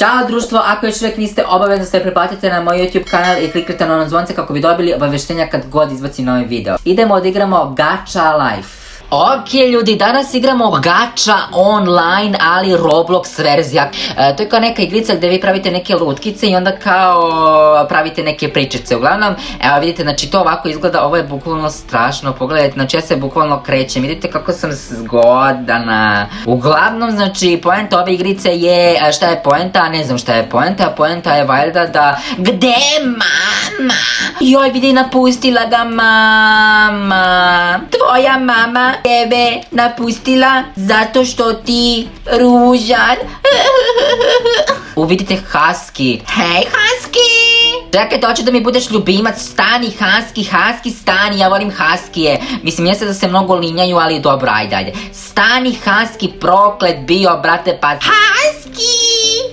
Ćao društvo, ako još uvijek niste obavezno se preplatite na moj YouTube kanal i kliknite na ono zvonce kako bi dobili obavještenja kad god izbacim novi video. Idemo odigramo Gacha Life. Ok ljudi, danas igramo gacha online, ali Roblox verzija. E, to je kao neka igrica gdje vi pravite neke lutkice i onda kao pravite neke pričice. Uglavnom, evo vidite, znači to ovako izgleda, ovo je bukvalno strašno, pogledajte, znači ja se bukvalno krećem, vidite kako sam zgodana. Uglavnom, znači, poenta ove igrice je, šta je poenta, ne znam šta je poenta, poenta je valjda da, gde mama? Joj, vidi, napustila ga mama, tvoja mama tebe napustila zato što ti ružan. Uvidite Husky. Hej Husky! Čekaj, hoću da mi budeš ljubimac, stani Husky, Husky stani, ja volim Huskyje. Mislim, jeste da se mnogo linjaju, ali dobro, ajde, ajde. Stani Husky, proklet bio, brate, pa...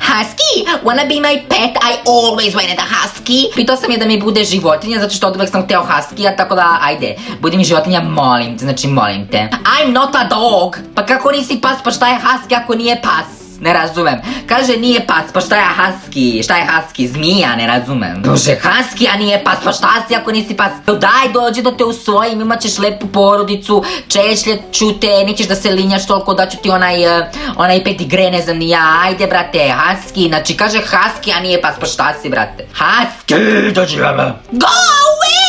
Husky, wanna be my pet? I always wanted a husky. Pitao sam je da mi bude životinja, zato što od uvek sam hteo husky, tako da, ajde, budi mi životinja, molim te, znači molim te. I'm not a dog. Pa kako nisi pas, pa šta je husky ako nije pas? Ne razumem. Kaže nije pas, pa šta je husky? Šta je husky? Zmija, ne razumem. Bože, husky, a nije pas, pa šta si ako nisi pas? Daj, dođi da te usvojim, imat ćeš lepu porodicu, češljeću te, nećeš da se linjaš toliko, da ću ti onaj, eh, onaj peti gre, ne znam ni ja. Ajde, brate, husky, znači kaže husky, a nije pas, pa šta si, brate? Husky, dođi, Go away!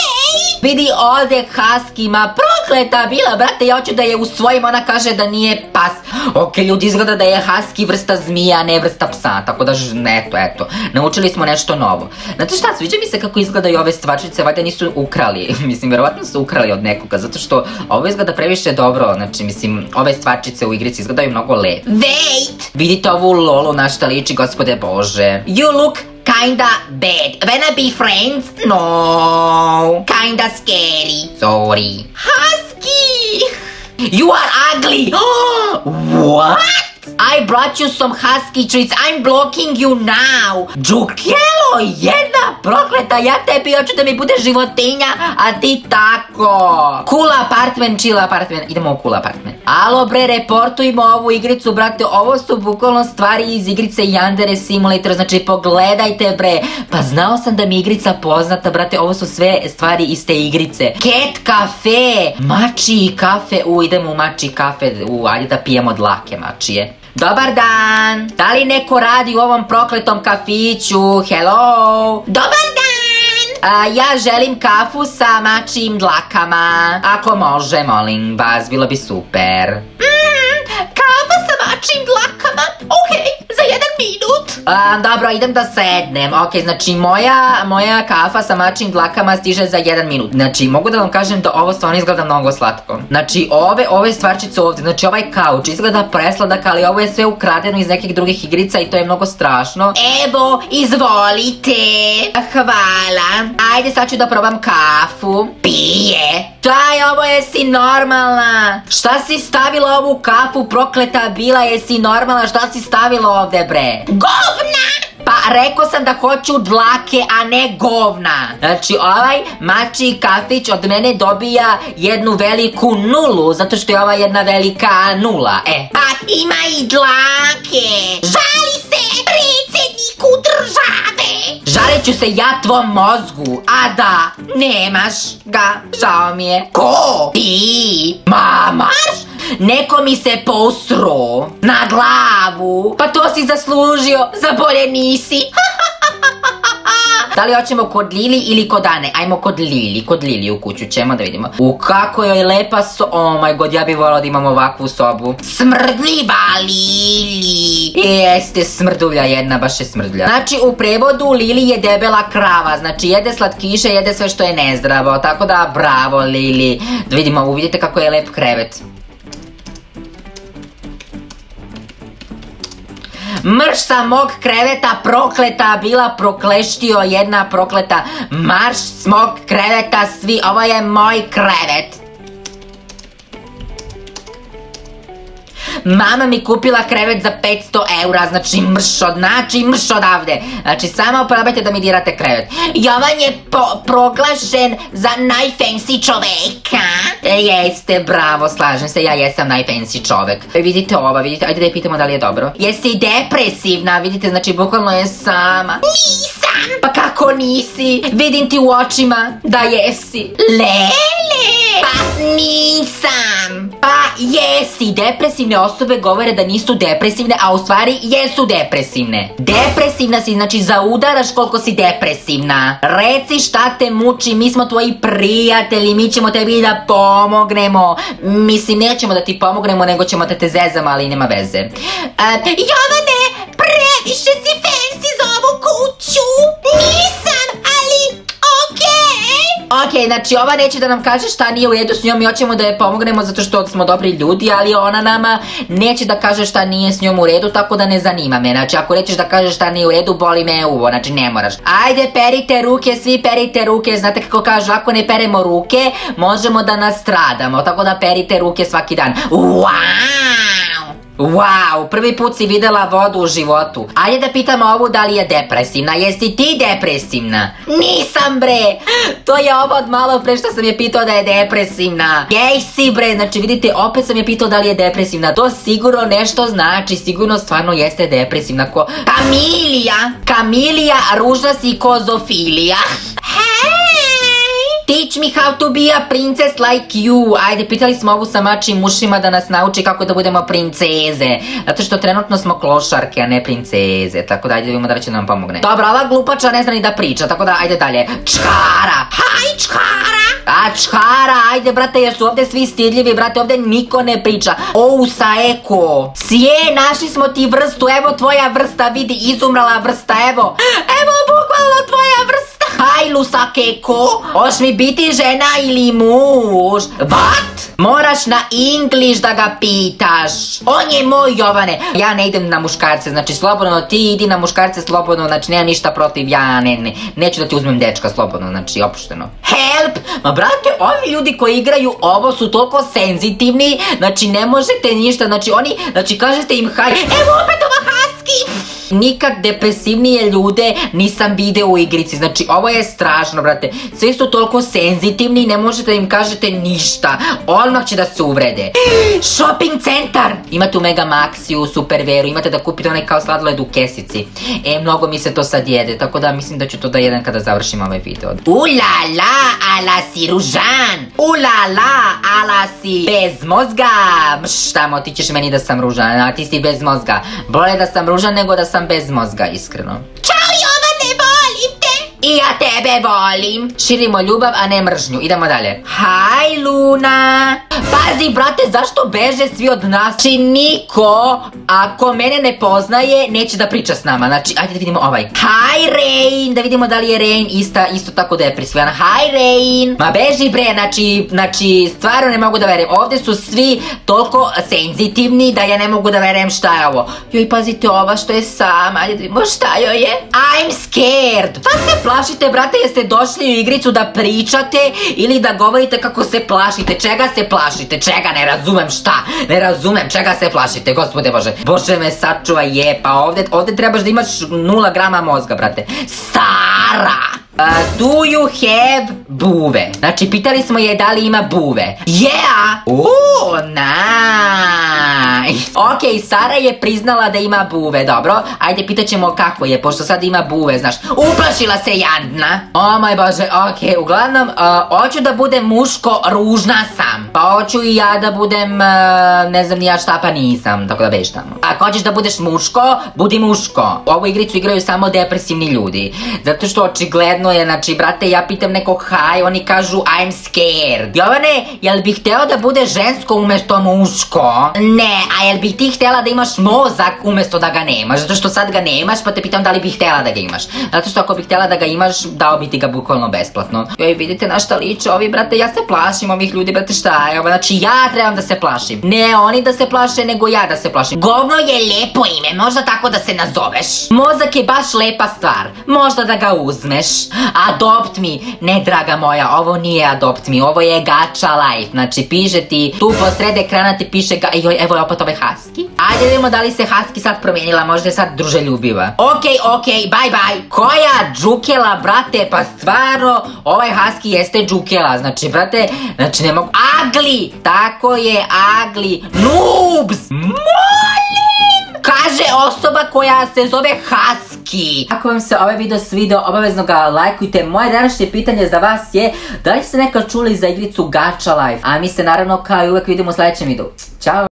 Vidi ovdje husky, ma prokleta bila, brate, ja hoću da je usvojim, ona kaže da nije pas. Ok, ljudi, izgleda da je husky vrsta zmija, a ne vrsta psa, tako da, eto, eto, naučili smo nešto novo. Znate šta, sviđa mi se kako izgledaju ove stvačice, valjda nisu ukrali, mislim, vjerovatno su ukrali od nekoga, zato što ovo izgleda previše dobro, znači, mislim, ove stvačice u igrici izgledaju mnogo lep. Wait! Vidite ovu lolu na šta liči, gospode Bože. You look kinda bad. Wanna be friends? No. Kinda scary. Sorry. Husky! You are ugly! what? I brought you some husky treats. I'm blocking you now. Džukelo, jedna prokleta, ja tebi hoću da mi bude životinja, a ti tako. Cool apartment, chill apartment. Idemo u cool apartment. Alo bre, reportujmo ovu igricu, brate. Ovo su bukvalno stvari iz igrice Yandere Simulator. Znači, pogledajte bre. Pa znao sam da mi igrica poznata, brate. Ovo su sve stvari iz te igrice. Cat Cafe. Mači kafe. U, idemo u mači kafe. U, ajde da pijemo dlake mačije. Dobar dan! Da li neko radi u ovom prokletom kafiću? Hello! Dobar dan! ja želim kafu sa mačim dlakama. Ako može, molim vas, bilo bi super. Mm, kafa sa mačim dlakama? Minut. dobro, idem da sednem. Ok, znači moja, moja kafa sa mačim dlakama stiže za jedan minut. Znači, mogu da vam kažem da ovo stvarno izgleda mnogo slatko. Znači, ove, ove stvarčice ovdje, znači ovaj kauč izgleda presladak, ali ovo je sve ukradeno iz nekih drugih igrica i to je mnogo strašno. Evo, izvolite. Hvala. Ajde, sad ću da probam kafu. Pije. Ovo jesi normalna. Šta si stavila ovu kafu prokleta bila, jesi normalna? Šta si stavila ovdje, bre? Govna! Pa rekao sam da hoću dlake, a ne govna. Znači ovaj mači kafić od mene dobija jednu veliku nulu, zato što je ova jedna velika nula. E. Pa ima i dlake. Žali ću se ja tvom mozgu, a da, nemaš ga, žao mi je. Ko? Ti. Mamaš? Neko mi se posro na glavu. Pa to si zaslužio, za bolje nisi. Da li hoćemo kod Lili ili kod Ane? Ajmo kod Lili, kod Lili u kuću ćemo da vidimo. U kako joj lepa so... Oh my god, ja bih volao da imam ovakvu sobu. Smrdljiva Lili. Jeste smrdulja jedna, baš je smrdlja. Znači u prevodu Lili je debela krava. Znači jede slatkiše, jede sve što je nezdravo. Tako da bravo Lili. Da vidimo, uvidite kako je lep krevet. Mrš sa mog kreveta prokleta bila prokleštio jedna prokleta. Marš s mog kreveta svi, ovo je moj krevet. Mama mi kupila krevet za 500 eura, znači mrš od, znači mrš odavde. Znači samo probajte da mi dirate krevet. Jovan je proglašen za najfancy čoveka. E, jeste, bravo, slažem se, ja jesam najfancy čovek. E, vidite ova, vidite, ajde da je pitamo da li je dobro. Jesi depresivna, vidite, znači bukvalno je sama. Nisam! Pa kako nisi? Vidim ti u očima da jesi. Lele! Pa nisam! Pa jesi, depresivne osobe govore da nisu depresivne, a u stvari jesu depresivne. Depresivna si, znači zaudaraš koliko si depresivna. Reci šta te muči, mi smo tvoji prijatelji, mi ćemo tebi da pomognemo. Mislim, nećemo da ti pomognemo, nego ćemo da te zezamo, ali nema veze. E, Jovane, previše si Ok, znači ova neće da nam kaže šta nije u redu s njom, mi hoćemo da je pomognemo zato što smo dobri ljudi, ali ona nama neće da kaže šta nije s njom u redu, tako da ne zanima me. Znači ako nećeš da kažeš šta nije u redu, boli me uvo, znači ne moraš. Ajde, perite ruke, svi perite ruke, znate kako kažu, ako ne peremo ruke, možemo da nastradamo, tako da perite ruke svaki dan. Wow, prvi put si videla vodu u životu. Ajde da pitamo ovu da li je depresivna. Jesi ti depresivna? Nisam bre! To je ovo od malo pre što sam je pitao da je depresivna. Jej si bre, znači vidite, opet sam je pitao da li je depresivna. To sigurno nešto znači, sigurno stvarno jeste depresivna. Kamilija! Kamilija, ružna si kozofilija. Teach me how to be a princess like you. Ajde, pitali smo ovu sa mačim ušima da nas nauči kako da budemo princeze. Zato što trenutno smo klošarke, a ne princeze. Tako da ajde vidimo da će nam pomogne. Dobro, ova glupača ne zna ni da priča, tako da ajde dalje. Čkara! Haj, čkara! A čkara, ajde brate, jer su ovdje svi stidljivi, brate, ovdje niko ne priča. O, Saeko. Sje, našli smo ti vrstu, evo tvoja vrsta, vidi, izumrala vrsta, evo. Evo, vrsta. Hajlu Sakeko, hoš mi biti žena ili muž? What? Moraš na English da ga pitaš. On je moj Jovane. Ja ne idem na muškarce, znači slobodno ti idi na muškarce slobodno, znači nema ništa protiv ja, ne, ne, neću da ti uzmem dečka slobodno, znači opušteno. Help! Ma brate, ovi ljudi koji igraju ovo su toliko senzitivni, znači ne možete ništa, znači oni, znači kažete im haj, evo opet! Nikad depresivnije ljude nisam video u igrici. Znači, ovo je strašno, brate. Svi su toliko senzitivni i ne možete da im kažete ništa. Odmah će da se uvrede. Shopping centar! Imate u Mega Maxiju, Super Veru, imate da kupite onaj kao sladoled u kesici. E, mnogo mi se to sad jede, tako da mislim da ću to da jedan kada završim ovaj video. Ulala, ala si ružan! Ala si bez mozga! Šta ti ćeš meni da sam ružan, a ti si bez mozga. Bolje da sam ružan nego da sam bez mozga, iskreno. Ćao! I ja tebe volim. Širimo ljubav, a ne mržnju. Idemo dalje. Haj, Luna! Pazi, brate, zašto beže svi od nas? Znači, niko, ako mene ne poznaje, neće da priča s nama. Znači, ajde da vidimo ovaj. Haj, Rain! Da vidimo da li je Rain ista, isto tako depresivan. Haj, Rain! Ma beži, bre, znači, znači, stvarno ne mogu da verujem. Ovdje su svi toliko senzitivni da ja ne mogu da verujem šta je ovo. Joj, pazite, ova što je sama. Ajde da vidimo šta joj je. I'm scared. Pa se plašite, brate, jeste došli u igricu da pričate ili da govorite kako se plašite. Čega se plašite? Čega? Ne razumem šta? Ne razumem čega se plašite, gospode Bože. Bože me sačuva je, pa ovdje, ovdje trebaš da imaš nula grama mozga, brate. Sara! Uh, do you have buve? Znači, pitali smo je da li ima buve. Yeah! Ooh, nice! Ok, Sara je priznala da ima buve, dobro? Ajde, pitat ćemo kako je, pošto sad ima buve, znaš. Uplašila se Jandna. O moj bože, ok, uglavnom, uh, hoću da budem muško, ružna sam. Pa hoću i ja da budem, uh, ne znam ni ja šta pa nisam, tako da veš tamo. Ako hoćeš da budeš muško, budi muško. Ovu igricu igraju samo depresivni ljudi. Zato što očigledno je, znači, brate, ja pitam nekog haj, oni kažu I'm scared. Jovane, jel bih hteo da bude žensko umjesto muško? Ne, jel bih ti htjela da imaš mozak umjesto da ga nemaš? Zato što sad ga nemaš, pa te pitam da li bih htjela da ga imaš. Zato što ako bih htjela da ga imaš, dao bi ti ga bukvalno besplatno. Joj, vidite na šta liče ovi, brate, ja se plašim ovih ljudi, brate, šta je ovo? Znači, ja trebam da se plašim. Ne oni da se plaše, nego ja da se plašim. Govno je lijepo ime, možda tako da se nazoveš. Mozak je baš lepa stvar. Možda da ga uzmeš. Adopt me. Ne, draga moja, ovo nije Adopt me, ovo je Gacha Life. Znači, piše ti, tu posred ekrana ti piše, joj, evo je opet ovaj Husky. Ajde vidimo da li se Husky sad promijenila, možda je sad druželjubiva. Okej, okej, bye bye. Koja džukela, brate, pa stvarno, ovaj Husky jeste džukela, znači, brate, znači ne mogu, agli, tako je, agli, noobs, molim! Kaže osoba koja se zove Husky. Ako vam se ovaj video svidio, obavezno ga lajkujte. Moje današnje pitanje za vas je, da li ste nekad čuli za igricu Gacha Life? A mi se naravno kao i uvijek vidimo u sljedećem videu. Ćao!